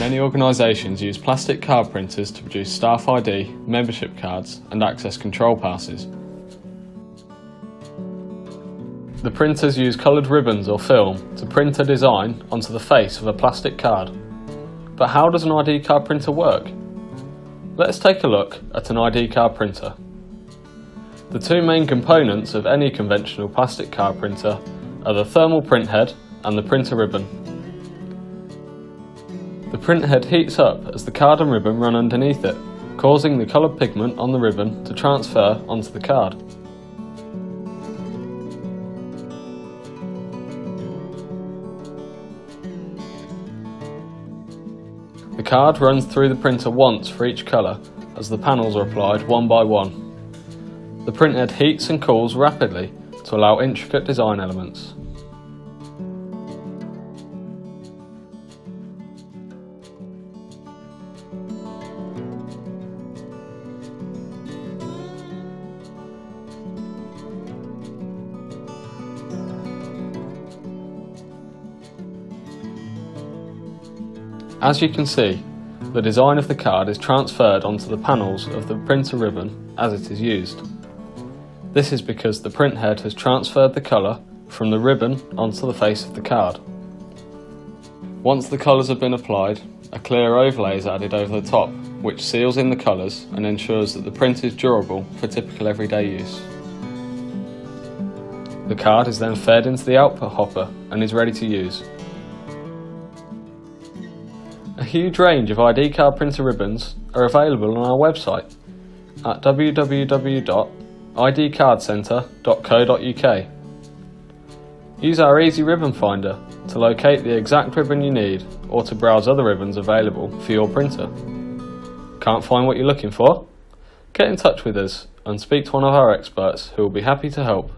Many organisations use plastic card printers to produce staff ID, membership cards and access control passes. The printers use coloured ribbons or film to print a design onto the face of a plastic card. But how does an ID card printer work? Let's take a look at an ID card printer. The two main components of any conventional plastic card printer are the thermal print head and the printer ribbon. The print head heats up as the card and ribbon run underneath it, causing the coloured pigment on the ribbon to transfer onto the card. The card runs through the printer once for each colour as the panels are applied one by one. The print head heats and cools rapidly to allow intricate design elements. As you can see, the design of the card is transferred onto the panels of the printer ribbon as it is used. This is because the print head has transferred the colour from the ribbon onto the face of the card. Once the colours have been applied, a clear overlay is added over the top, which seals in the colours and ensures that the print is durable for typical everyday use. The card is then fed into the output hopper and is ready to use. A huge range of ID card printer ribbons are available on our website at www.idcardcentre.co.uk. Use our easy ribbon finder to locate the exact ribbon you need or to browse other ribbons available for your printer. Can't find what you're looking for? Get in touch with us and speak to one of our experts who will be happy to help.